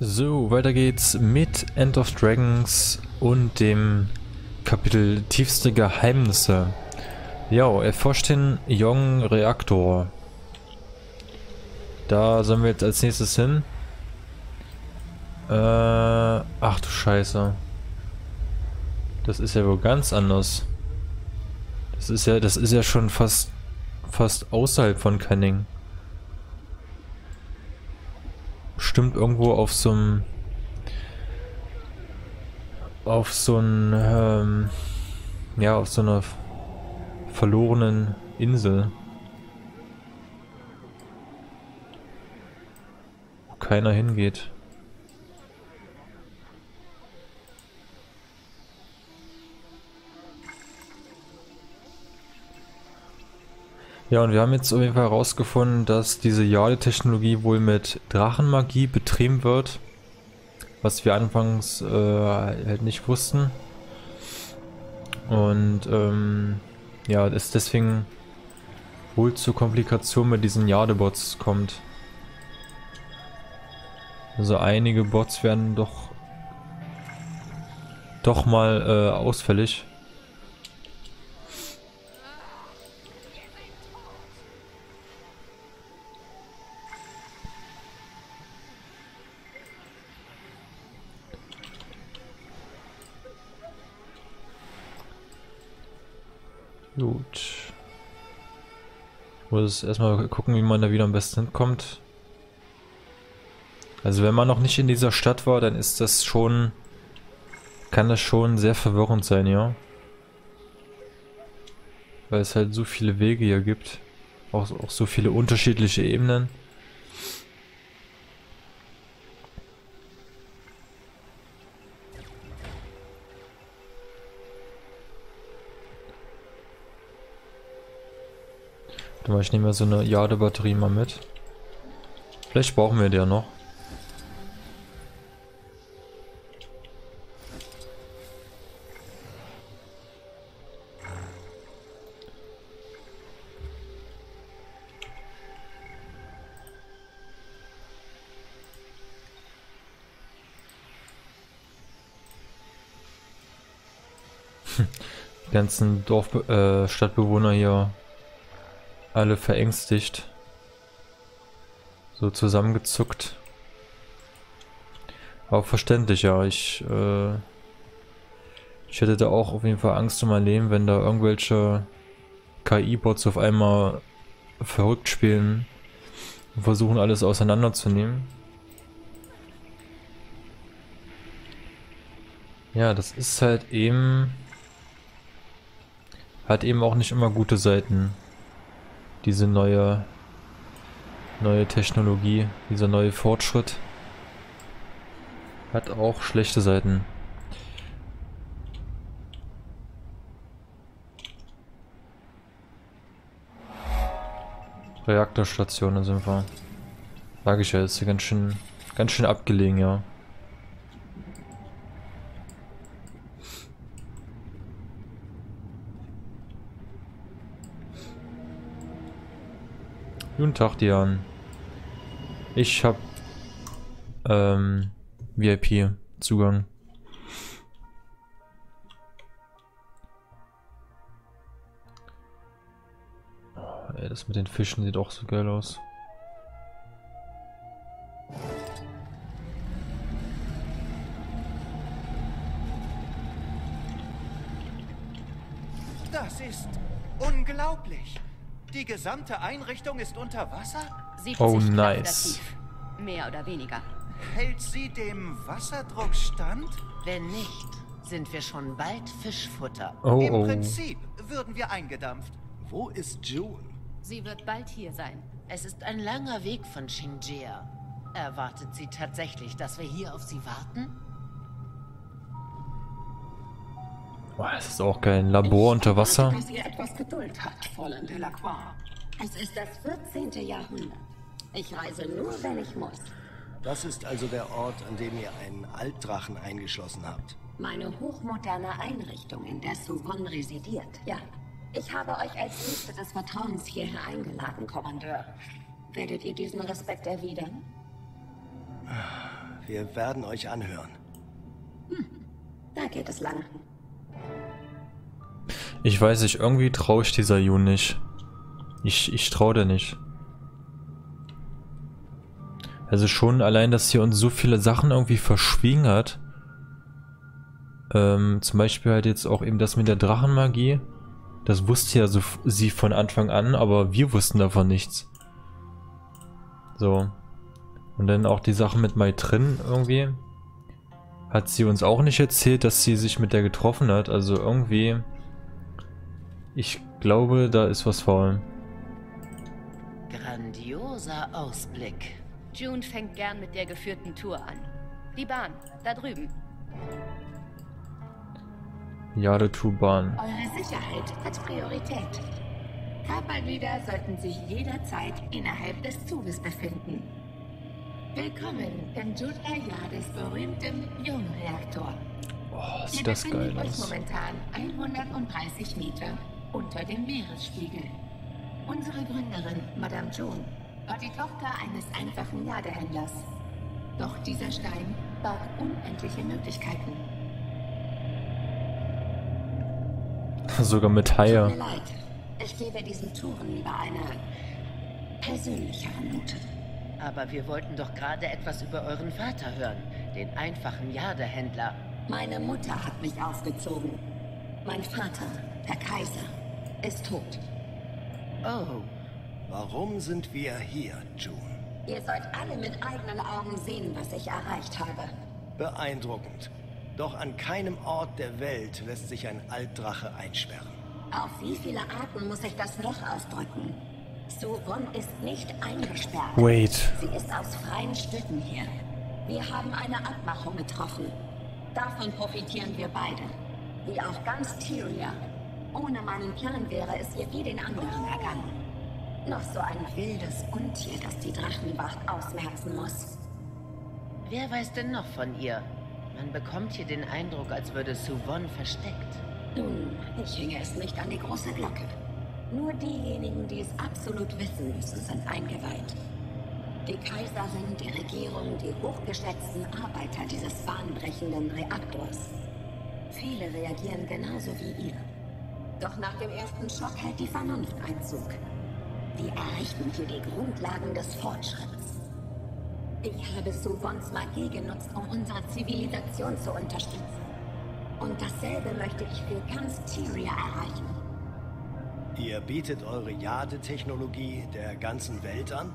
So, weiter geht's mit End of Dragons und dem Kapitel Tiefste Geheimnisse. Ja, erforscht den Young Reaktor. Da sollen wir jetzt als nächstes hin. Äh, ach du Scheiße. Das ist ja wohl ganz anders. Das ist ja, das ist ja schon fast, fast außerhalb von Canning. Bestimmt irgendwo auf so einem, auf so einem, ähm, ja, auf so einer verlorenen Insel. Wo keiner hingeht. Ja, und wir haben jetzt auf jeden Fall herausgefunden, dass diese Jade-Technologie wohl mit Drachenmagie betrieben wird. Was wir anfangs äh, halt nicht wussten. Und ähm, ja, es deswegen wohl zu Komplikationen mit diesen Jade-Bots kommt. Also einige Bots werden doch doch mal äh, ausfällig. Gut. Ich muss erstmal gucken, wie man da wieder am besten hinkommt. Also wenn man noch nicht in dieser Stadt war, dann ist das schon... Kann das schon sehr verwirrend sein, ja. Weil es halt so viele Wege hier gibt. Auch, auch so viele unterschiedliche Ebenen. Mal, ich nehme so eine Jade-Batterie mal mit. Vielleicht brauchen wir die ja noch. Die ganzen Dorf äh, Stadtbewohner hier alle verängstigt. So zusammengezuckt. Aber verständlich, ja. Ich, äh, ich hätte da auch auf jeden Fall Angst um mein Leben, wenn da irgendwelche KI-Bots auf einmal verrückt spielen und versuchen alles auseinanderzunehmen. Ja, das ist halt eben... Hat eben auch nicht immer gute Seiten diese neue, neue Technologie, dieser neue Fortschritt hat auch schlechte Seiten. Reaktorstation sind wir. Sag ich ja, ist hier ganz schön, ganz schön abgelegen, ja. Guten Tag, Dian. Ich hab ähm, VIP-Zugang. Oh, ey, das mit den Fischen sieht auch so geil aus. Das ist unglaublich. Die gesamte Einrichtung ist unter Wasser? 70 oh, nice. Mehr oder weniger. Hält sie dem Wasserdruck stand? Wenn nicht, sind wir schon bald Fischfutter. Oh, Im oh. Prinzip würden wir eingedampft. Wo ist June? Sie wird bald hier sein. Es ist ein langer Weg von Xinjia. Erwartet sie tatsächlich, dass wir hier auf sie warten? Boah, das ist auch geil. Ein Labor unter Wasser. dass ihr etwas Geduld habt, Fräulein Delacroix. Es ist das 14. Jahrhundert. Ich reise nur, wenn ich muss. Das ist also der Ort, an dem ihr einen Altdrachen eingeschlossen habt. Meine hochmoderne Einrichtung, in der Souvon residiert. Ja, ich habe euch als Liste des Vertrauens hierher eingeladen, Kommandeur. Werdet ihr diesen Respekt erwidern? Wir werden euch anhören. Da geht es lang. Ich weiß nicht, irgendwie traue ich dieser Jun nicht. Ich, ich traue der nicht. Also schon allein, dass sie uns so viele Sachen irgendwie verschwiegen hat. Ähm, zum Beispiel halt jetzt auch eben das mit der Drachenmagie. Das wusste ja so sie von Anfang an, aber wir wussten davon nichts. So. Und dann auch die Sache mit Mai Trin irgendwie. Hat sie uns auch nicht erzählt, dass sie sich mit der getroffen hat. Also irgendwie... Ich glaube, da ist was faul. Grandioser Ausblick. June fängt gern mit der geführten Tour an. Die Bahn, da drüben. Jade Tuban. Eure Sicherheit hat Priorität. Körperglieder sollten sich jederzeit innerhalb des Zuges befinden. Willkommen in Julia Yades berühmtem Ionenreaktor. Oh, sieht das geil aus. momentan 130 Meter unter dem Meeresspiegel. Unsere Gründerin, Madame Joan, war die Tochter eines einfachen Ladehändlers. Doch dieser Stein barg unendliche Möglichkeiten. Sogar mit Tut Haie. mir leid. Ich gebe diesen Touren lieber eine persönlichere Note. Aber wir wollten doch gerade etwas über euren Vater hören, den einfachen Jadehändler. Meine Mutter hat mich aufgezogen. Mein Vater, der Kaiser, ist tot. Oh, Warum sind wir hier, June? Ihr sollt alle mit eigenen Augen sehen, was ich erreicht habe. Beeindruckend. Doch an keinem Ort der Welt lässt sich ein Altdrache einsperren. Auf wie viele Arten muss ich das noch ausdrücken? Suvon ist nicht eingesperrt. Wait. Sie ist aus freien Stücken hier. Wir haben eine Abmachung getroffen. Davon profitieren wir beide. Wie auch ganz Tyria. Ohne meinen Plan wäre es ihr wie den anderen ergangen. Noch so ein wildes Untier, das die Drachenwacht ausmerzen muss. wer weiß denn noch von ihr? Man bekommt hier den Eindruck, als würde Suvon versteckt. Nun, ich hänge es nicht an die große Glocke. Nur diejenigen, die es absolut wissen müssen, sind eingeweiht. Die Kaiserin, die Regierung, die hochgeschätzten Arbeiter dieses bahnbrechenden Reaktors. Viele reagieren genauso wie ihr. Doch nach dem ersten Schock hält die Vernunft Einzug. Wir erreichen hier die Grundlagen des Fortschritts. Ich habe Suvons Magie genutzt, um unsere Zivilisation zu unterstützen. Und dasselbe möchte ich für ganz Tyria erreichen. Ihr bietet eure Jade-Technologie der ganzen Welt an?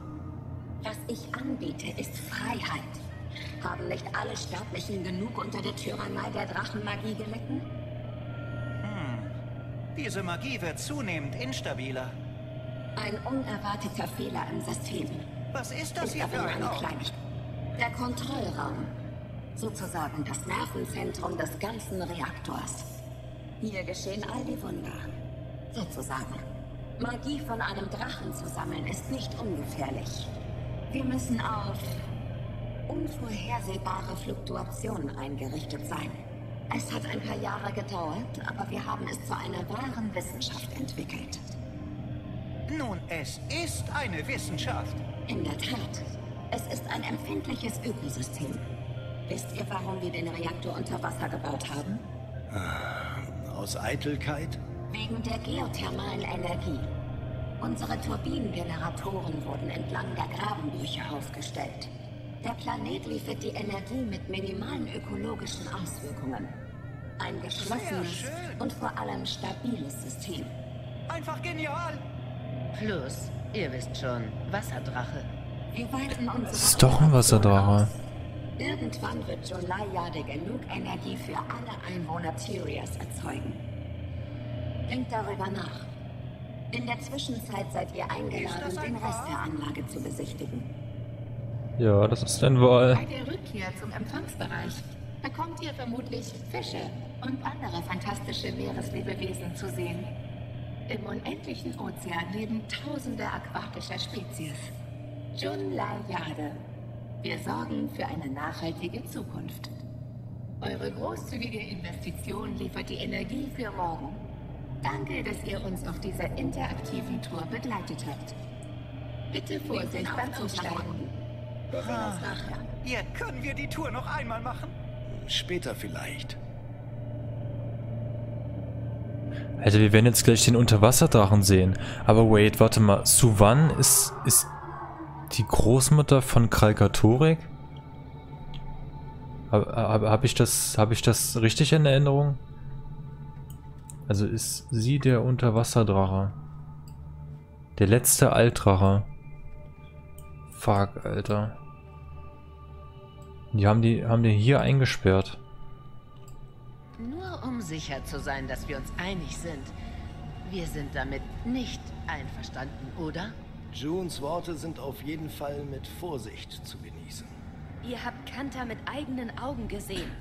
Was ich anbiete, ist Freiheit. Haben nicht alle Sterblichen genug unter der Tyrannei der Drachenmagie gelitten? Diese Magie wird zunehmend instabiler. Ein unerwarteter Fehler im System. Was ist das Ist hier für ein Ort? Der Kontrollraum. Sozusagen das Nervenzentrum des ganzen Reaktors. Hier geschehen all die Wunder. Sozusagen. Magie von einem Drachen zu sammeln ist nicht ungefährlich. Wir müssen auf unvorhersehbare Fluktuationen eingerichtet sein. Es hat ein paar Jahre gedauert, aber wir haben es zu einer wahren Wissenschaft entwickelt. Nun, es ist eine Wissenschaft. In der Tat. Es ist ein empfindliches Ökosystem. Wisst ihr, warum wir den Reaktor unter Wasser gebaut haben? Aus Eitelkeit? Wegen der geothermalen Energie. Unsere Turbinengeneratoren wurden entlang der Grabenbrüche aufgestellt. Der Planet liefert die Energie mit minimalen ökologischen Auswirkungen. Ein geschlossenes und vor allem stabiles System. Einfach genial. Plus, ihr wisst schon, Wasserdrache. Wir weiten unsere Das ist doch ein Wasserdrache. Irgendwann wird Jolai-Jade genug Energie für alle Einwohner Tyrias erzeugen. Denkt darüber nach. In der Zwischenzeit seid ihr eingeladen, ein den Rest der Anlage zu besichtigen. Ja, das ist ein Wahl. Bei der Rückkehr zum Empfangsbereich bekommt ihr vermutlich Fische und andere fantastische Meereslebewesen zu sehen. Im unendlichen Ozean leben tausende aquatischer Spezies. Junlayade. Wir sorgen für eine nachhaltige Zukunft. Eure großzügige Investition liefert die Energie für morgen. Danke, dass ihr uns auf dieser interaktiven Tour begleitet habt. Bitte Vorsicht beim Umsteigen. Uns nachher. Ihr, können wir die Tour noch einmal machen? Später vielleicht. Alter, wir werden jetzt gleich den Unterwasserdrachen sehen. Aber wait, warte mal. Suvan ist, ist die Großmutter von Kralkatorik? Habe hab, ich, das, hab ich das richtig in Erinnerung? Also ist sie der Unterwasserdrache. Der letzte Altdrache. Fuck, Alter. Die haben die haben die hier eingesperrt. Nur um sicher zu sein, dass wir uns einig sind. Wir sind damit nicht einverstanden, oder? Junes Worte sind auf jeden Fall mit Vorsicht zu genießen. Ihr habt Kanta mit eigenen Augen gesehen.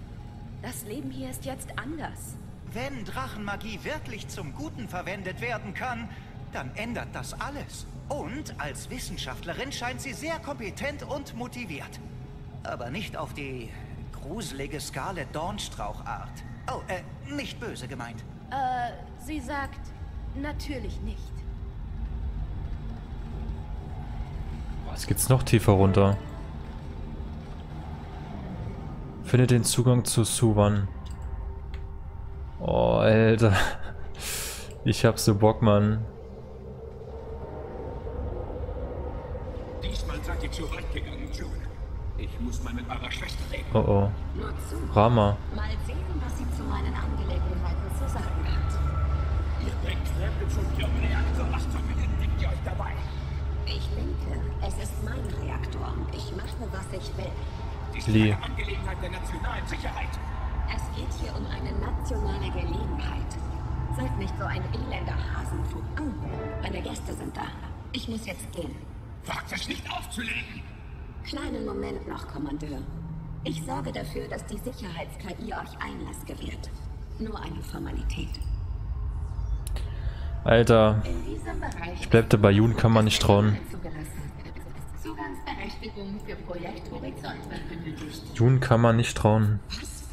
Das Leben hier ist jetzt anders. Wenn Drachenmagie wirklich zum Guten verwendet werden kann, dann ändert das alles. Und als Wissenschaftlerin scheint sie sehr kompetent und motiviert. Aber nicht auf die gruselige Scarlet Dornstrauchart. Oh, äh, nicht böse gemeint. Äh, sie sagt, natürlich nicht. Was geht's noch tiefer runter? Finde den Zugang zu Suvan. Oh, Alter. Ich hab so Bock, Mann. Diesmal seid ihr zu weit gegangen. Ich muss mal mit eurer Schwester reden. Oh oh. Nur zu. Rama. Mal sehen, was sie zu meinen Angelegenheiten zu sagen hat. Ihr bringt Fremde zu ihrem Reaktor. Was zur Hölle denkt ihr euch dabei? Ich denke, es ist mein Reaktor und ich mache, was ich will. Dies Lee. ist eine Angelegenheit der nationalen Sicherheit. Es geht hier um eine nationale Gelegenheit. Seid nicht so ein elender Hasenfug. Oh, meine Gäste sind da. Ich muss jetzt gehen. Wagt es nicht aufzulegen. Kleinen Moment noch, Kommandeur. Ich sorge dafür, dass die Sicherheits-KI euch Einlass gewährt. Nur eine Formalität. Alter. Ich bleib dabei, Jun kann man nicht trauen. Jun kann man nicht trauen. Was?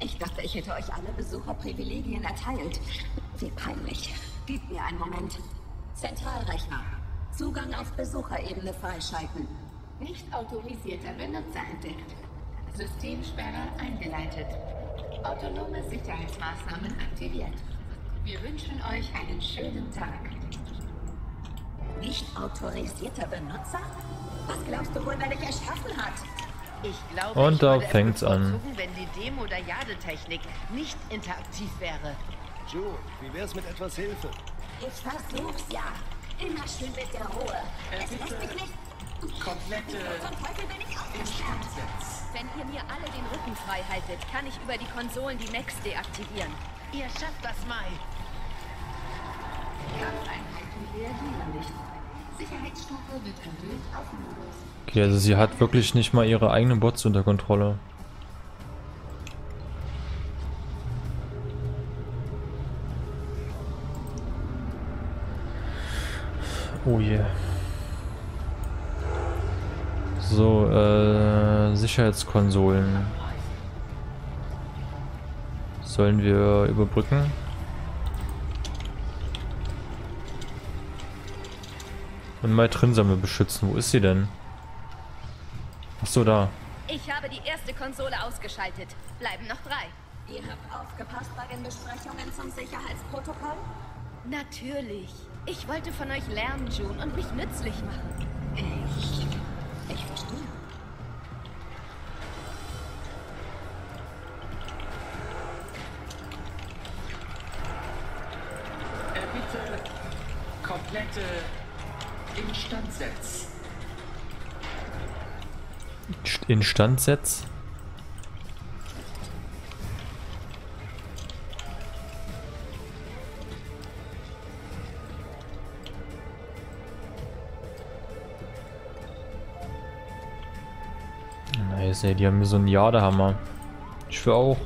Ich dachte, ich hätte euch alle Besucherprivilegien erteilt. Wie peinlich. Gebt mir einen Moment. Zentralrechner. Zugang auf Besucherebene freischalten. Nicht autorisierter Benutzer entdeckt. Systemsperre eingeleitet. Autonome Sicherheitsmaßnahmen aktiviert. Wir wünschen euch einen schönen Tag. Nicht autorisierter Benutzer? Was glaubst du wohl, wer dich erschaffen hat? Ich glaube, Und ich da fängt's an. wenn die Demo- oder Jadetechnik nicht interaktiv wäre. June, wie wär's mit etwas Hilfe? Ich versuch's ja. Immer schön mit der Ruhe. Es lässt mich nicht. Komplette aufgesperrt. Wenn ihr mir alle den Rücken frei haltet, kann ich über die Konsolen die Macs deaktivieren. Ihr schafft das, Mai. Okay, also sie hat wirklich nicht mal ihre eigenen Bots unter Kontrolle. Oh je. So, äh, Sicherheitskonsolen. Sollen wir überbrücken? Und mal Trinsammel beschützen. Wo ist sie denn? Ach so, da. Ich habe die erste Konsole ausgeschaltet. Bleiben noch drei. Ihr habt aufgepasst bei den Besprechungen zum Sicherheitsprotokoll? Natürlich. Ich wollte von euch lernen, June, und mich nützlich machen. Ich. Ich verstehe. Äh, bitte komplette Instandsetz. Instandsetz. Ey, die haben mir so einen Jadehammer. Ich will auch.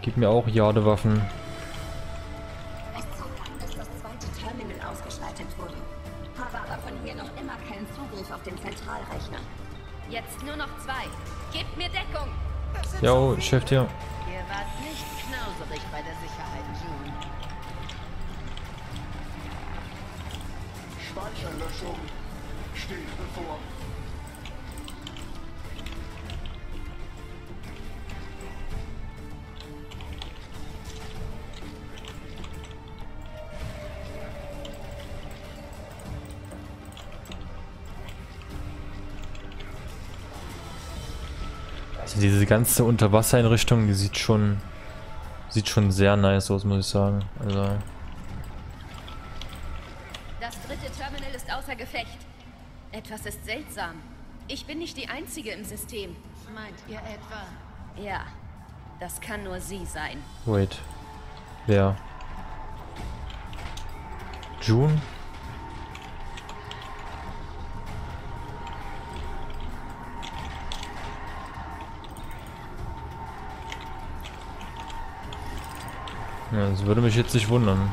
Gib mir auch Jadewaffen. Jetzt nur noch zwei. Gebt mir Deckung. Jo, Chef hier. Ganze Unterwassereinrichtung, die sieht schon sieht schon sehr nice aus, muss ich sagen. Also Das dritte Terminal ist außer Gefecht. Etwas ist seltsam. Ich bin nicht die Einzige im System. Meint ihr etwa? Ja, das kann nur sie sein. wait. Wer? June? Ja, das würde mich jetzt nicht wundern.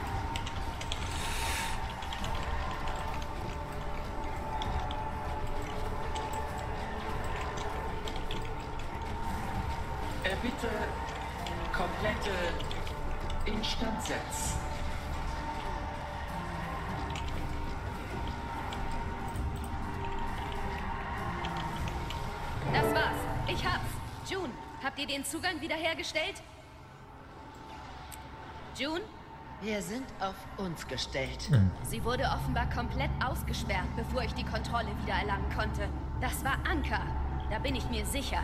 Uns gestellt. Sie wurde offenbar komplett ausgesperrt, bevor ich die Kontrolle wieder erlangen konnte. Das war Anker. Da bin ich mir sicher.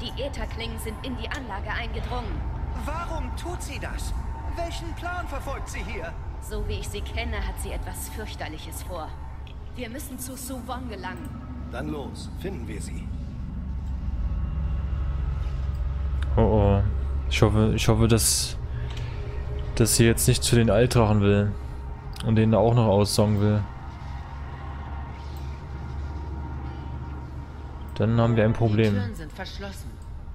Die Ätherklingen sind in die Anlage eingedrungen. Warum tut sie das? Welchen Plan verfolgt sie hier? So wie ich sie kenne, hat sie etwas fürchterliches vor. Wir müssen zu Suwon gelangen. Dann los, finden wir sie. Oh oh. Ich hoffe, ich hoffe, dass, dass sie jetzt nicht zu den Altdrachen will. Und den auch noch aussaugen will. Dann haben wir ein Die Problem. Türen sind verschlossen.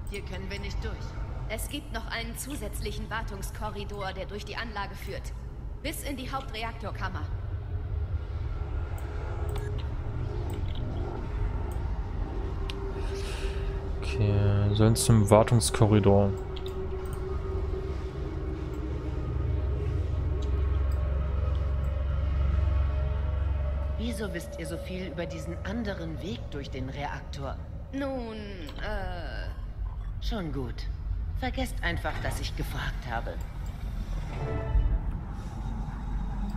Hier können wir nicht durch. Es gibt noch einen zusätzlichen Wartungskorridor, der durch die Anlage führt. Bis in die Hauptreaktorkammer. Okay, sollen zum Wartungskorridor. Wisst ihr so viel über diesen anderen Weg durch den Reaktor? Nun, äh... Schon gut. Vergesst einfach, dass ich gefragt habe.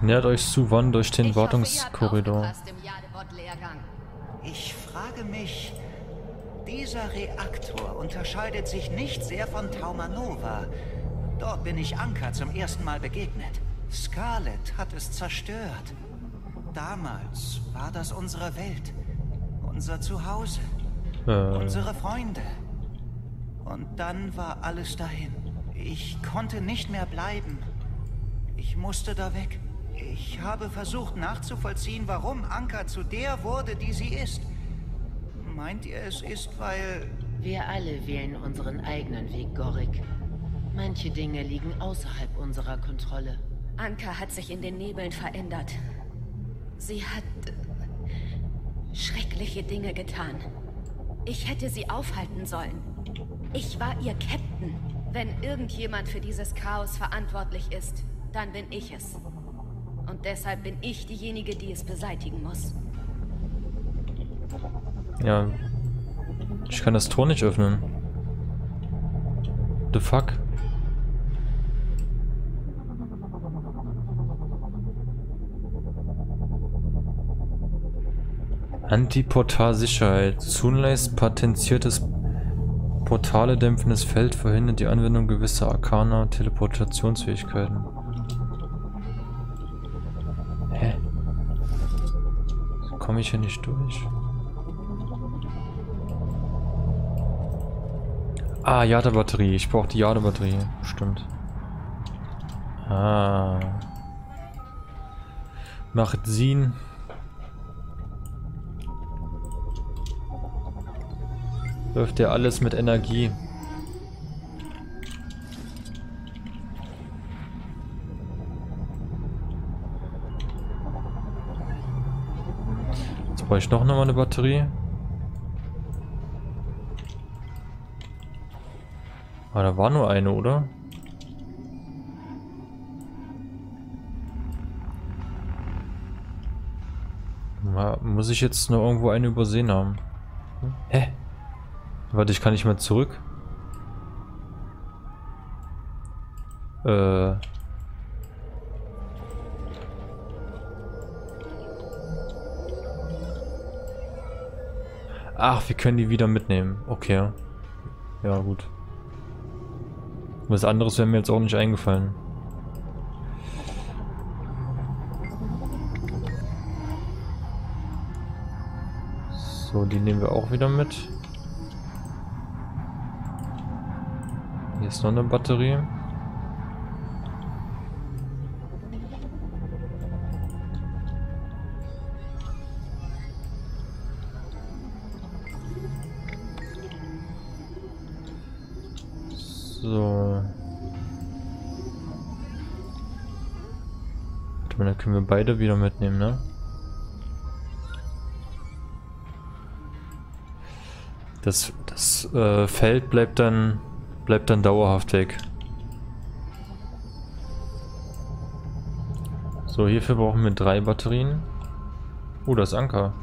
Nähert euch zu wann durch den ich hoffe, ihr habt Wartungskorridor. Jadebot-Lehrgang. Ich frage mich, dieser Reaktor unterscheidet sich nicht sehr von Taumanova. Dort bin ich Anker zum ersten Mal begegnet. Scarlet hat es zerstört. Damals war das unsere Welt, unser Zuhause, Äh, unsere Freunde. Und dann war alles dahin. Ich konnte nicht mehr bleiben. Ich musste da weg. Ich habe versucht nachzuvollziehen, warum Anka zu der wurde, die sie ist. Meint ihr, es ist, weil... Wir alle wählen unseren eigenen Weg, Gorik. Manche Dinge liegen außerhalb unserer Kontrolle. Anka hat sich in den Nebeln verändert. Sie hat schreckliche Dinge getan. Ich hätte sie aufhalten sollen. Ich war ihr Captain. Wenn irgendjemand für dieses Chaos verantwortlich ist, dann bin ich es. Und deshalb bin ich diejenige, die es beseitigen muss. ja. Ich kann das Tor nicht öffnen. The fuck? Antiportal-Sicherheit. Zunleist patentiertes Portale dämpfendes Feld verhindert die Anwendung gewisser arkaner Teleportationsfähigkeiten. Hä? Komme ich hier nicht durch? Ah, Jade-Batterie. Ich brauche die Jade-Batterie. Stimmt. Ah. Macht Sinn. Läuft ja alles mit Energie. Jetzt brauche ich noch mal eine Batterie. Ah, da war nur eine, oder? Muss ich jetzt nur irgendwo eine übersehen haben? Hä? Warte, ich kann nicht mehr zurück. Äh. Ach, wir können die wieder mitnehmen. Okay. Ja, gut. Was anderes wäre mir jetzt auch nicht eingefallen. So, die nehmen wir auch wieder mit. Hier ist noch eine Batterie. So. Dann können wir beide wieder mitnehmen, ne? Das, das äh, Feld bleibt dann bleibt dann dauerhaft weg. So, hierfür brauchen wir drei Batterien. Oh, das Anker.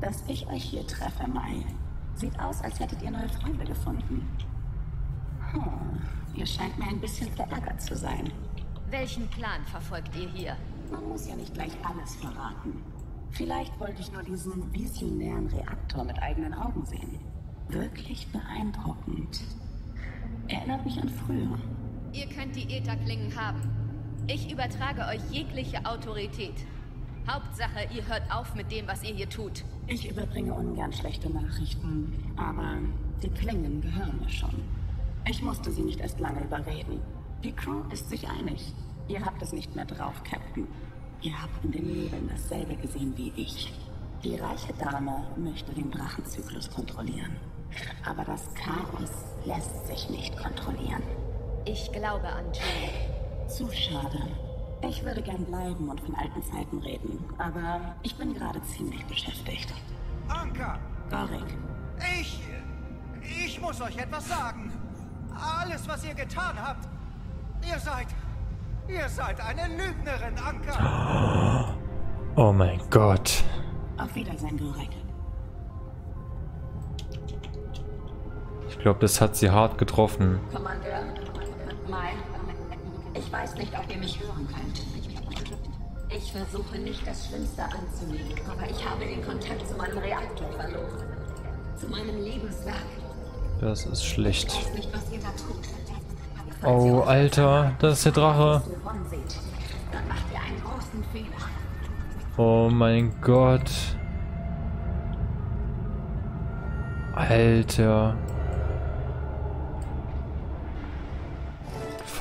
Dass ich euch hier treffe, Mai. Sieht aus, als hättet ihr neue Freunde gefunden. Hm, ihr scheint mir ein bisschen verärgert zu sein. Welchen Plan verfolgt ihr hier? Man muss ja nicht gleich alles verraten. Vielleicht wollte ich nur diesen visionären Reaktor mit eigenen Augen sehen. Wirklich beeindruckend. Erinnert mich an früher. Ihr könnt die Ätherklingen haben. Ich übertrage euch jegliche Autorität. Hauptsache, ihr hört auf mit dem, was ihr hier tut. Ich überbringe ungern schlechte Nachrichten, aber die Klingen gehören mir schon. Ich musste sie nicht erst lange überreden. Die Crew ist sich einig. Ihr habt es nicht mehr drauf, Captain. Ihr habt in den Nebeln dasselbe gesehen wie ich. Die reiche Dame möchte den Drachenzyklus kontrollieren. Aber das Chaos lässt sich nicht kontrollieren. Ich glaube an Jane. Zu schade. Ich würde gern bleiben und von alten Zeiten reden, aber ich bin gerade ziemlich beschäftigt. Anka! Gorik, Ich. Ich muss euch etwas sagen. Alles, was ihr getan habt. Ihr seid. Ihr seid eine Lügnerin, Anka! Oh mein Gott. auf Wiedersehen, Gorik. Glaube, das hat sie hart getroffen. Kommandeur, Mai, ich weiß nicht, ob ihr mich hören könnt. Ich versuche nicht das Schlimmste anzunehmen, aber ich habe den Kontakt zu meinem Reaktor verloren. Zu meinem Lebenswerk. Das ist schlecht. Oh, Alter, das ist der Drache. Oh mein Gott. Alter.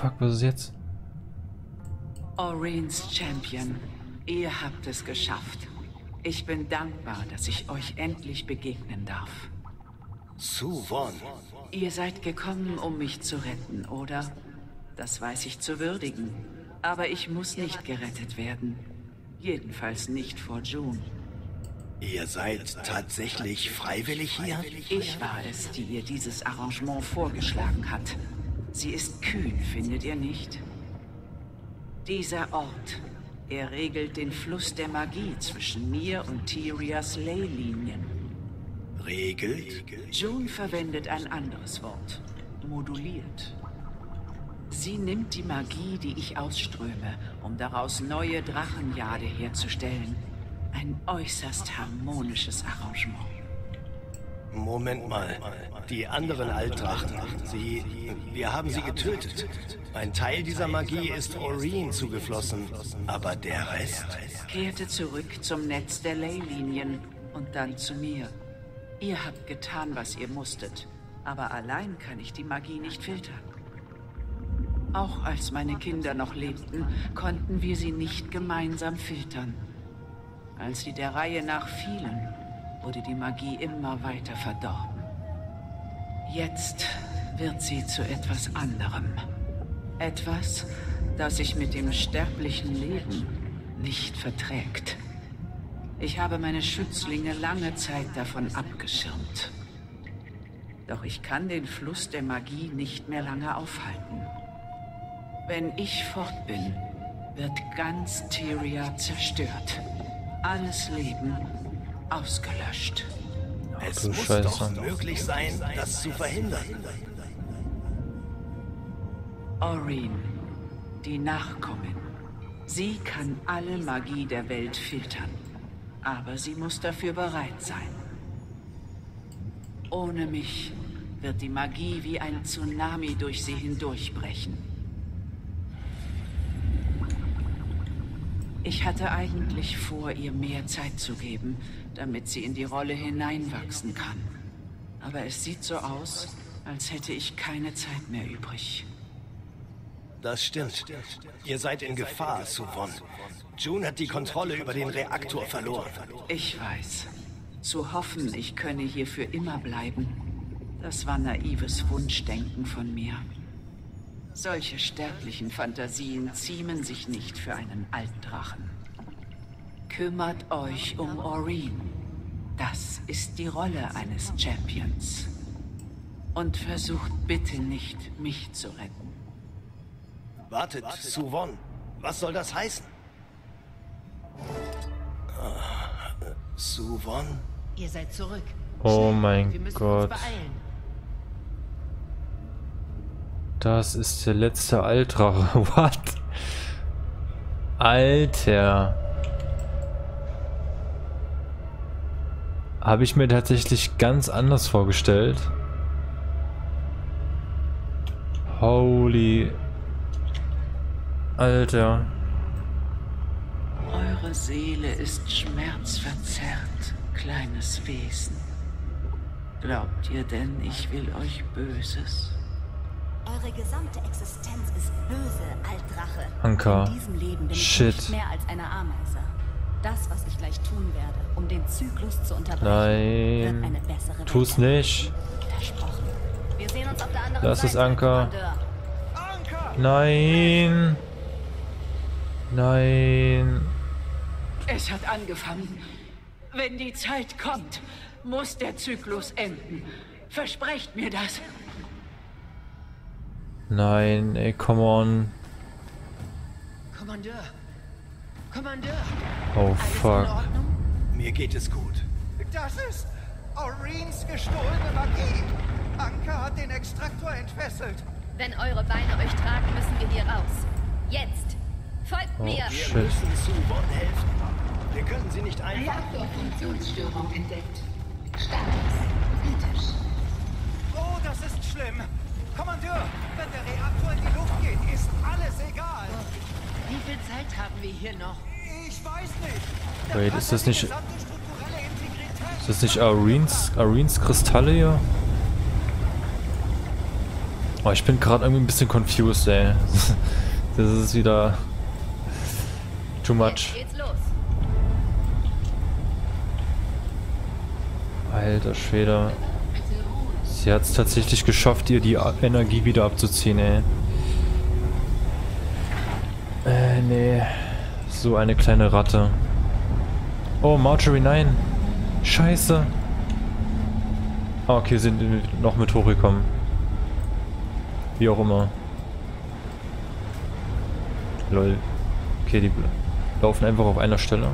Fuck, was ist jetzt? Oreens Champion, ihr habt es geschafft. Ich bin dankbar, dass ich euch endlich begegnen darf. Suvon. Ihr seid gekommen, um mich zu retten, oder? Das weiß ich zu würdigen. Aber ich muss nicht gerettet werden. Jedenfalls nicht vor June. Ihr seid tatsächlich freiwillig hier? Ich war es, die ihr dieses Arrangement vorgeschlagen hat. Sie ist kühn, findet ihr nicht? Dieser Ort, er regelt den Fluss der Magie zwischen mir und Tyrias Leylinien. Regelt? June verwendet ein anderes Wort. Moduliert. Sie nimmt die Magie, die ich ausströme, um daraus neue Drachenjade herzustellen. Ein äußerst harmonisches Arrangement. Moment mal. Die anderen Altdrachen, sie. Wir haben sie getötet. Ein Teil dieser Magie ist Oreen zugeflossen. Aber der Rest? Kehrte zurück zum Netz der Leylinien und dann zu mir. Ihr habt getan, was ihr musstet, aber allein kann ich die Magie nicht filtern. Auch als meine Kinder noch lebten, konnten wir sie nicht gemeinsam filtern. Als sie der Reihe nach fielen, wurde die Magie immer weiter verdorben. Jetzt wird sie zu etwas anderem. Etwas, das sich mit dem sterblichen Leben nicht verträgt. Ich habe meine Schützlinge lange Zeit davon abgeschirmt. Doch ich kann den Fluss der Magie nicht mehr lange aufhalten. Wenn ich fort bin, wird ganz Tyria zerstört. alles Leben ausgelöscht. Es du muss Scheiße. doch möglich sein, das zu verhindern. Aureen, die Nachkommin. Sie kann alle Magie der Welt filtern. Aber sie muss dafür bereit sein. Ohne mich wird die Magie wie ein Tsunami durch sie hindurchbrechen. Ich hatte eigentlich vor, ihr mehr Zeit zu geben, damit sie in die Rolle hineinwachsen kann. Aber es sieht so aus, als hätte ich keine Zeit mehr übrig. Das stimmt. Ihr seid in Gefahr, Suvon. June hat die Kontrolle über den Reaktor verloren. Ich weiß. Zu hoffen, ich könne hier für immer bleiben, das war naives Wunschdenken von mir. Solche sterblichen Fantasien ziemen sich nicht für einen Altdrachen. Kümmert euch um Aureen. Das ist die Rolle eines Champions. Und versucht bitte nicht, mich zu retten. Wartet, Suvon. Was soll das heißen? Ah, Suvon? Ihr seid zurück. Oh mein wir müssen Gott. Das ist der letzte Altrache. What? Alter. Habe ich mir tatsächlich ganz anders vorgestellt. Holy. Alter. Eure Seele ist schmerzverzerrt, kleines Wesen. Glaubt ihr denn, ich will euch Böses? Eure gesamte Existenz ist böse, Altrache. Anker. In diesem Leben bin Shit. ich nicht mehr als eine Ameise. Das, was ich gleich tun werde, um den Zyklus zu unterbrechen, wird Nein. eine bessere Welt Tu's nicht. Versprochen. Wir sehen uns auf der anderen Das ist Seite, Anker. Kommandeur. Nein. Nein. Es hat angefangen. Wenn die Zeit kommt, muss der Zyklus enden. Versprecht mir das. Nein, ey, come on. Kommandeur. Kommandeur. Oh fuck. Mir geht es gut. Das ist Aureens gestohlene Magie. Anka hat den Extraktor entfesselt. Wenn eure Beine euch tragen, müssen wir hier raus. Jetzt. Folgt Oh mir. Wir shit. müssen Suvon helfen. Wir können sie nicht einfach... Reaktorfunktionsstörung entdeckt. Status kritisch. Oh, das ist schlimm. Kommandeur, der Reaktor in die Luft geht, ist alles egal. Wie viel Zeit haben wir hier noch? Ich weiß nicht. Wait, ist das nicht- Ist das nicht Areens, Areens Kristalle hier? Oh, ich bin gerade irgendwie ein bisschen confused, ey. Das ist wieder too much. Alter Schwede. Sie hat es tatsächlich geschafft, ihr die Energie wieder abzuziehen, ey. Äh, nee. So eine kleine Ratte. Oh, Marjorie, nein. Scheiße. Ah, okay, sind noch mit hochgekommen. Wie auch immer. Lol. Okay, die laufen einfach auf einer Stelle.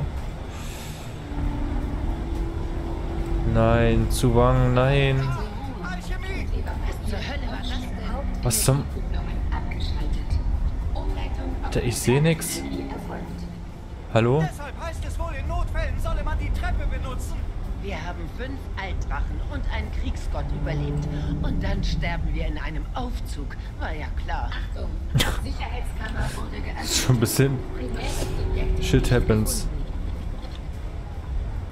Nein, zu Wang, nein. Was zum... Ich sehe erfolgt. Hallo? Deshalb heißt es wohl, in Notfällen solle man die Treppe benutzen. Wir haben fünf Altdrachen und einen Kriegsgott überlebt. Und dann sterben wir in einem Aufzug. War ja klar. Achtung, Sicherheitskammer wurde geöffnet. Schon ein bisschen... Shit happens.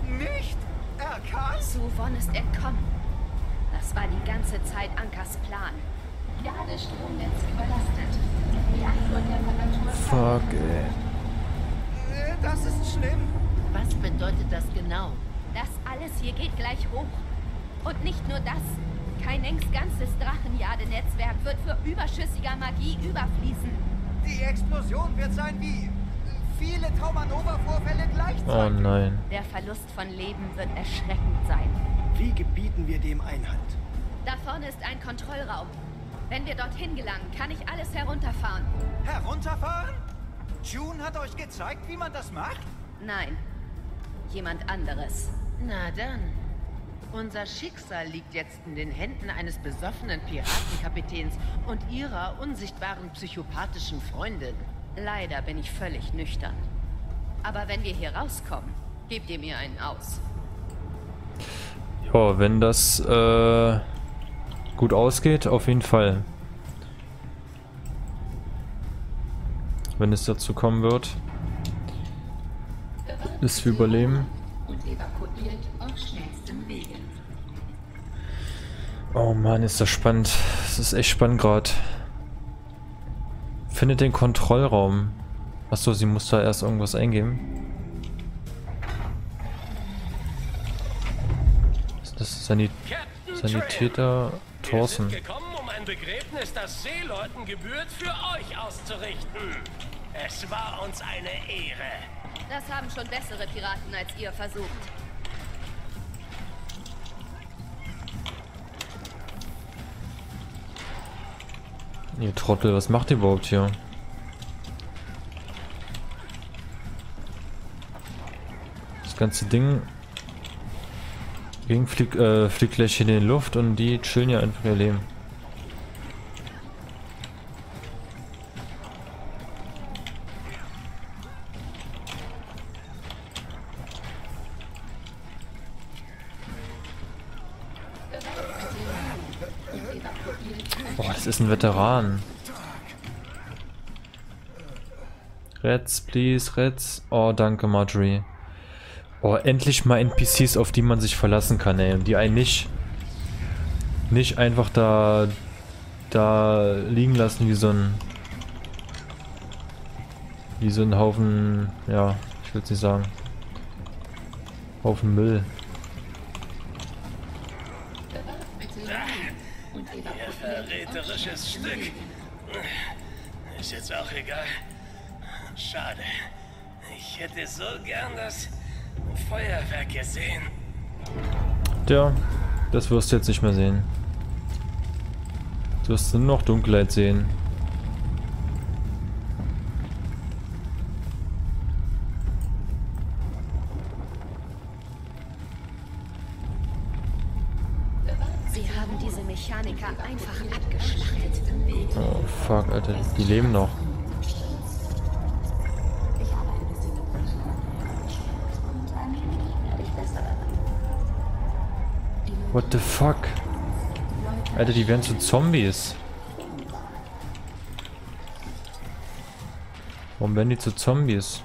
Nicht erkannt? Suvon ist entkommen. Das war die ganze Zeit Ankers Plan. Fuck, ey. Das ist schlimm. Was bedeutet das genau? Das alles hier geht gleich hoch. Und nicht nur das. Kein längst ganzes Drachenjade-Netzwerk wird für überschüssiger Magie überfließen. Die Explosion wird sein wie viele Traumanova-Vorfälle Oh gleichzeitig. nein. Der Verlust von Leben wird erschreckend sein. Wie gebieten wir dem Einhalt? Da vorne ist ein Kontrollraum. Wenn wir dorthin gelangen, kann ich alles herunterfahren. Herunterfahren? June hat euch gezeigt, wie man das macht? Nein. jemand anderes. Na dann. Unser Schicksal liegt jetzt in den Händen eines besoffenen Piratenkapitäns und ihrer unsichtbaren psychopathischen Freundin. Leider bin ich völlig nüchtern. Aber wenn wir hier rauskommen, gebt ihr mir einen aus. Ja, wenn das äh, gut ausgeht, auf jeden Fall. Wenn es dazu kommen wird, dass wir überleben. Oh Mann, ist das spannend. Das ist echt spannend gerade. Findet den Kontrollraum. Achso, sie muss da erst irgendwas eingeben. Das ist Sanit Sanitäter Thorsten. Wir sind gekommen, um ein Begräbnis, das Seeleuten gebührt, für euch auszurichten. Es war uns eine Ehre. Das haben schon bessere Piraten als ihr versucht. Ihr Trottel, was macht ihr überhaupt hier? Das ganze Ding Ding fliegt, äh, fliegt gleich in die Luft und die chillen ja einfach ihr Leben. Boah, das ist ein Veteran. Reds, please, Reds. Oh, danke, Marjorie. Oh, endlich mal NPCs, auf die man sich verlassen kann, ey. Und die einen nicht, nicht einfach da, da liegen lassen wie so ein, wie so ein Haufen, ja, ich will es nicht sagen, Haufen Müll. Ihr verräterisches Stück. Ist jetzt auch egal. Schade. Ich hätte so gern das Feuerwerk gesehen. Tja, das wirst du jetzt nicht mehr sehen. Du wirst nur noch Dunkelheit sehen. Sie haben diese Mechaniker einfach abgeschlachtet. Oh fuck, Alter, die leben noch. What the fuck? Alter, die werden zu Zombies. Warum werden die zu Zombies?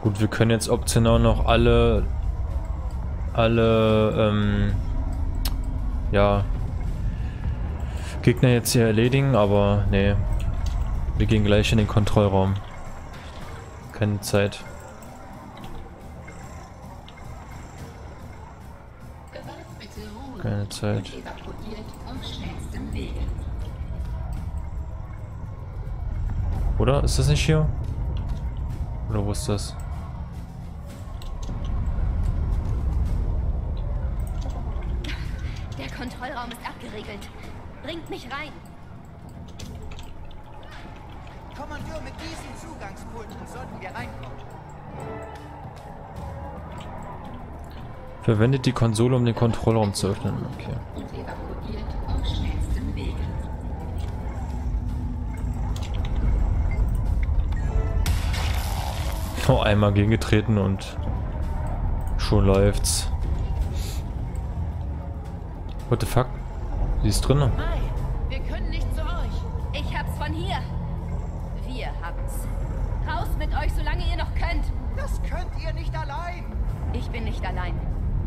Gut, wir können jetzt optional noch alle alle ähm, ja Gegner jetzt hier erledigen, aber nee. Wir gehen gleich in den Kontrollraum. Keine Zeit. Keine Zeit. Oder? Ist das nicht hier? Oder wo ist das? Verwendet die Konsole, um den Kontrollraum zu öffnen. Okay. Und evakuiert auf schnellstem Wege. Oh, einmal gegengetreten und schon läuft's. What the fuck? Sie ist drin. Mai, wir können nicht zu euch. Ich hab's von hier. Wir haben's. Raus mit euch, solange ihr noch könnt. Das könnt ihr nicht allein. Ich bin nicht allein.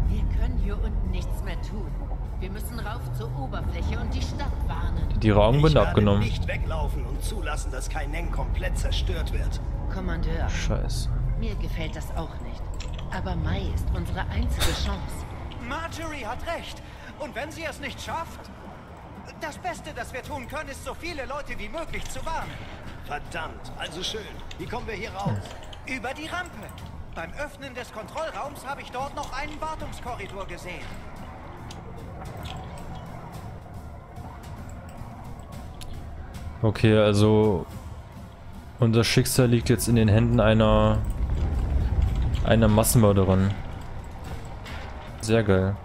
Wir können hier unten nichts mehr tun. Wir müssen rauf zur Oberfläche und die Stadt warnen. Die Augenbinde werde abgenommen. nicht weglaufen und zulassen, dass Kaineng komplett zerstört wird. Kommandeur, Scheiße. mir gefällt das auch nicht. Aber Mai ist unsere einzige Chance. Marjorie hat recht. Und wenn sie es nicht schafft, das Beste, das wir tun können, ist so viele Leute wie möglich zu warnen. Verdammt, also schön. Wie kommen wir hier raus? Über die Rampe. Beim Öffnen des Kontrollraums habe ich dort noch einen Wartungskorridor gesehen. Okay, also unser Schicksal liegt jetzt in den Händen einer einer Massenmörderin. Sehr geil.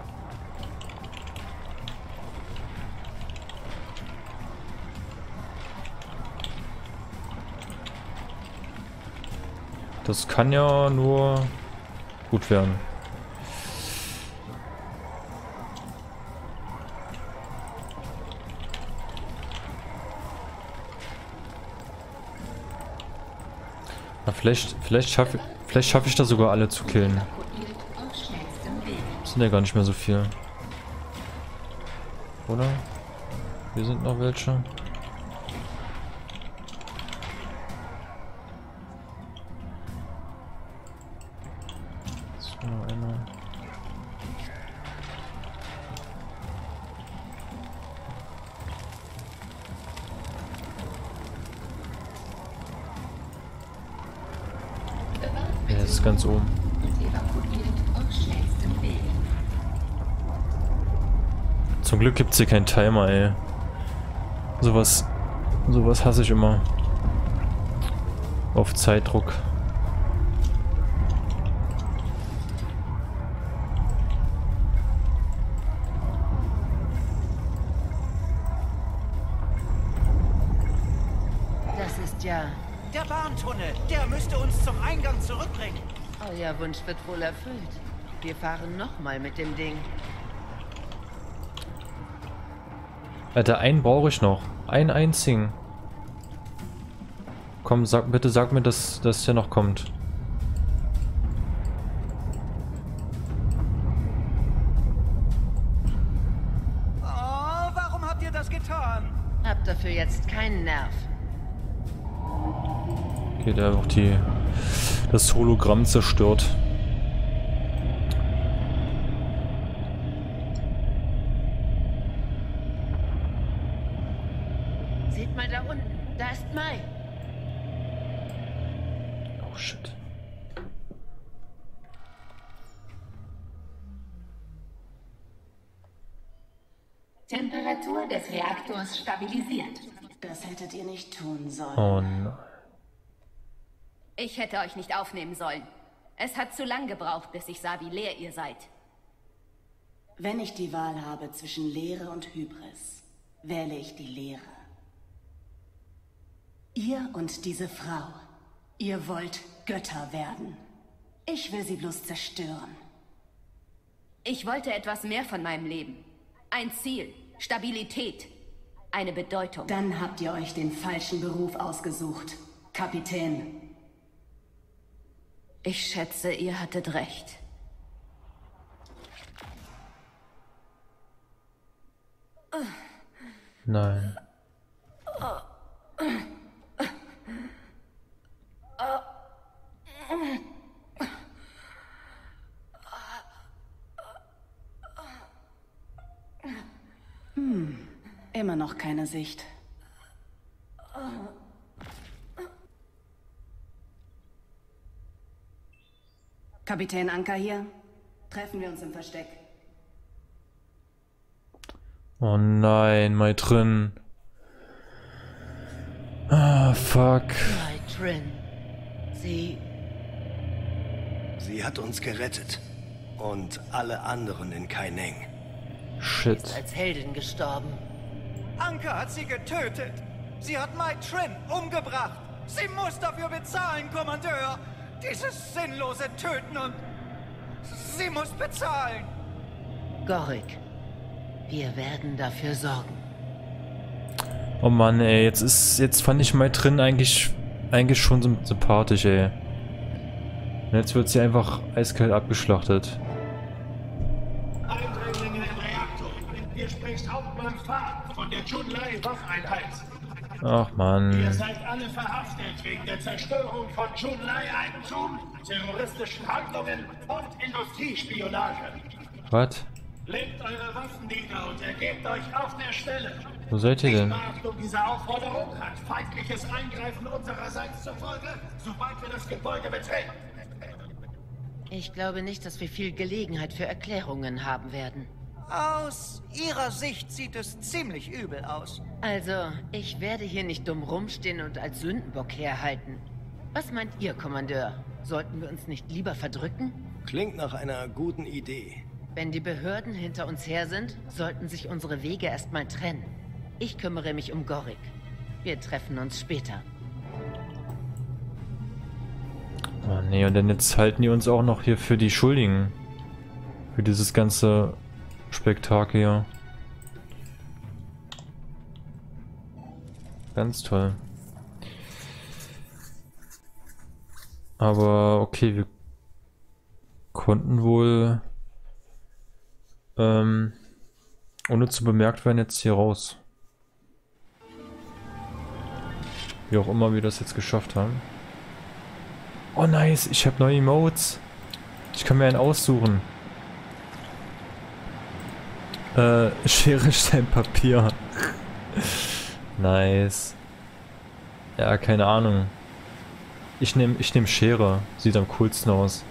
Das kann ja nur gut werden. Na, vielleicht, vielleicht schaffe vielleicht schaff ich da sogar alle zu killen. Sind ja gar nicht mehr so viel. Oder? Hier sind noch welche. Ganz oben. Zum Glück gibt es hier keinen Timer, ey. Sowas, sowas hasse ich immer. Auf Zeitdruck. Wunsch wird wohl erfüllt. Wir fahren nochmal mit dem Ding. Alter, einen brauche ich noch. Einen einzigen. Komm, sag, bitte sag mir, dass, dass der noch kommt. Oh, warum habt ihr das getan? Habt dafür jetzt keinen Nerv. Okay, der hat auch die, das Hologramm zerstört. Seht mal da unten, da ist Mai. Oh shit. Temperatur des Reaktors stabilisiert. Das hättet ihr nicht tun sollen. Oh nein. Ich hätte euch nicht aufnehmen sollen. Es hat zu lang gebraucht, bis ich sah, wie leer ihr seid. Wenn ich die Wahl habe zwischen Leere und Hybris, wähle ich die Leere. Ihr und diese Frau, ihr wollt Götter werden. Ich will sie bloß zerstören. Ich wollte etwas mehr von meinem Leben. Ein Ziel, Stabilität, eine Bedeutung. Dann habt ihr euch den falschen Beruf ausgesucht, Kapitän. Ich schätze, ihr hattet recht. Nein. Hm, immer noch keine Sicht. Kapitän Anker hier. Treffen wir uns im Versteck. Oh nein, mal drin. Ah, fuck. Mai Trin. Sie. Sie hat uns gerettet. Und alle anderen in Kaineng. Shit. ist als Heldin gestorben. Anka hat sie getötet. Sie hat Mai Trin umgebracht. Sie muss dafür bezahlen, Kommandeur. Dieses sinnlose Töten und... Sie muss bezahlen. Gorik, wir werden dafür sorgen. Oh Mann, ey, jetzt ist, jetzt fand ich mal drin eigentlich, eigentlich schon sympathisch, ey. Und jetzt wird sie einfach eiskalt abgeschlachtet. Eindringlinge im Reaktor. Hier spricht Hauptmann Fahd von der Chunlai Wacheinheit. Ach Ihr Mann. seid alle verhaftet wegen der Zerstörung von Chunlai-Eigentum, terroristischen Handlungen und Industriespionage. Was? Legt eure Waffen nieder und ergebt euch auf der Stelle. Wo seid ihr denn? Beachtung dieser Aufforderung hat feindliches Eingreifen unsererseits zur Folge, sobald wir das Gebäude betreten. Ich glaube nicht, dass wir viel Gelegenheit für Erklärungen haben werden. Aus Ihrer Sicht sieht es ziemlich übel aus. Also, ich werde hier nicht dumm rumstehen und als Sündenbock herhalten. Was meint ihr, Kommandeur? Sollten wir uns nicht lieber verdrücken? Klingt nach einer guten Idee. Wenn die Behörden hinter uns her sind, sollten sich unsere Wege erstmal trennen. Ich kümmere mich um Gorik. Wir treffen uns später. Oh nee, und dann jetzt halten die uns auch noch hier für die Schuldigen. Für dieses ganze Spektakel hier. Ganz toll. Aber okay, wir konnten wohl ähm, ohne zu bemerkt werden jetzt hier raus. Wie auch immer wir das jetzt geschafft haben. Oh nice, ich habe neue Emotes. Ich kann mir einen aussuchen. Äh, Schere, Stein, Papier. nice. Ja, keine Ahnung. Ich nehme ich nehm Schere. Sieht am coolsten aus.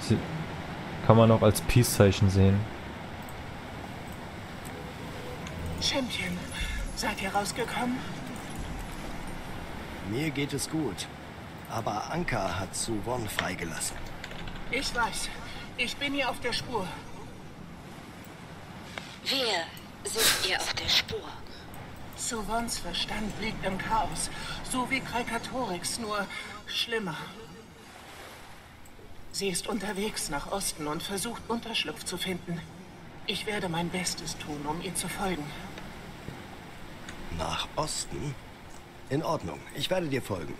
Sie kann man auch als Peace-Zeichen sehen. Champion, seid ihr rausgekommen? Mir geht es gut. Aber Anka hat Suwon freigelassen. Ich weiß. Ich bin hier auf der Spur. Wir sind ihr auf der Spur. Suwons Verstand liegt im Chaos. So wie Kralkatorix, nur schlimmer. Sie ist unterwegs nach Osten und versucht Unterschlupf zu finden. Ich werde mein Bestes tun, um ihr zu folgen. Nach Osten? In Ordnung, ich werde dir folgen.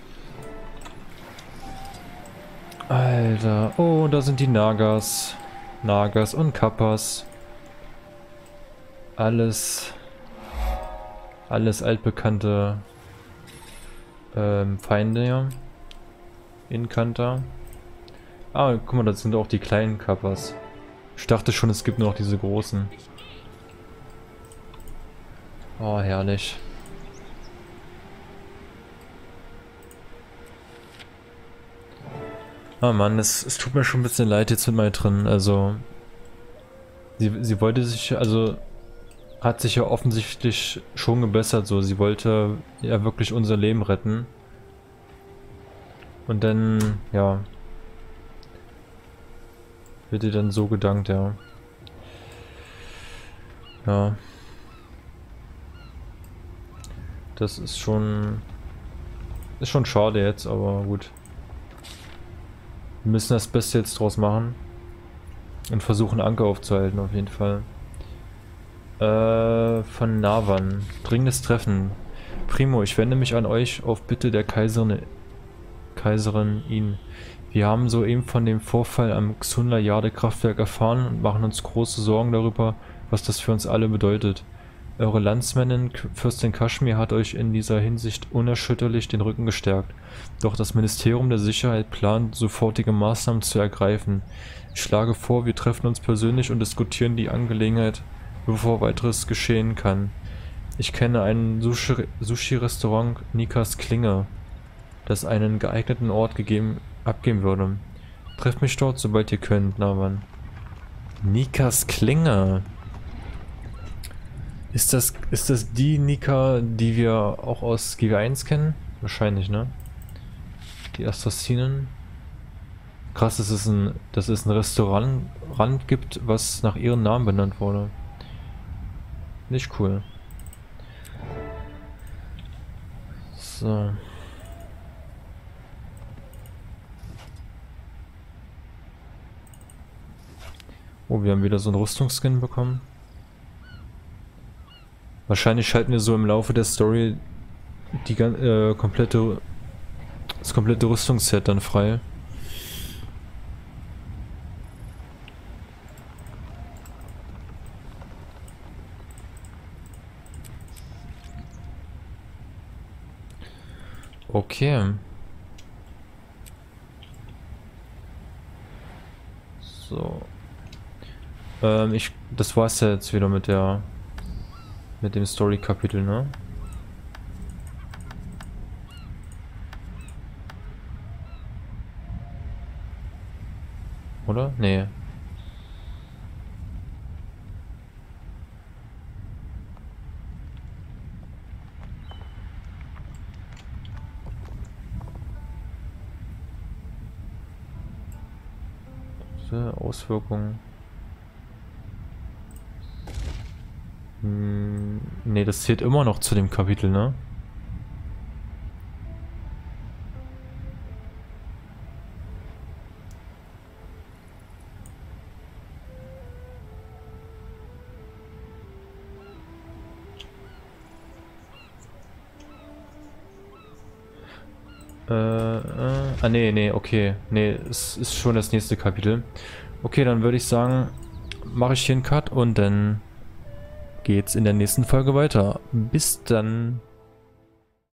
Alter, oh, da sind die Nagas. Nagas und Kappas. Alles, alles altbekannte ähm, Feinde, ja. Inkanta. Ah, guck mal, das sind auch die kleinen Kappas. Ich dachte schon, es gibt nur noch diese großen. Oh, herrlich. Ah Mann, es, es tut mir schon ein bisschen leid jetzt mit mal drin. Also, sie, sie wollte sich, also hat sich ja offensichtlich schon gebessert. So, sie wollte ja wirklich unser Leben retten. Und dann, ja, wird ihr dann so gedankt, ja. Ja. Das ist schon, ist schon schade jetzt, aber gut. Müssen das Beste jetzt draus machen. Und versuchen Anker aufzuhalten, auf jeden Fall. Äh, von Navan. Dringendes Treffen. Primo, ich wende mich an euch auf Bitte der Kaiserin, Kaiserin ihn. Wir haben soeben von dem Vorfall am Xunla Jade-Kraftwerk erfahren und machen uns große Sorgen darüber, was das für uns alle bedeutet. Eure Landsmännin Fürstin Kaschmir hat euch in dieser Hinsicht unerschütterlich den Rücken gestärkt. Doch das Ministerium der Sicherheit plant, sofortige Maßnahmen zu ergreifen. Ich schlage vor, wir treffen uns persönlich und diskutieren die Angelegenheit, bevor weiteres geschehen kann. Ich kenne ein Sushi-Restaurant Nikas Klinge, das einen geeigneten Ort gegeben, abgeben würde. Trefft mich dort, sobald ihr könnt, Naman. Nikas Klinge. Ist das, ist das die Nika, die wir auch aus GW1 kennen? Wahrscheinlich, ne? Die Assassinen. Krass, dass es ein, dass es ein Restaurant gibt, was nach ihrem Namen benannt wurde. Nicht cool. So. Oh, wir haben wieder so einen Rüstungsskin bekommen. Wahrscheinlich schalten wir so im Laufe der Story die äh, komplette das komplette Rüstungsset dann frei. Okay. So. Ähm, ich, das war's ja jetzt wieder mit der mit dem Story-Kapitel, ne? Oder? Nee. Auswirkungen. Nee, das zählt immer noch zu dem Kapitel, ne? Äh, äh, ah, nee, nee, okay. Nee, es ist schon das nächste Kapitel. Okay, dann würde ich sagen, mache ich hier einen Cut und dann geht's in der nächsten Folge weiter. Bis dann.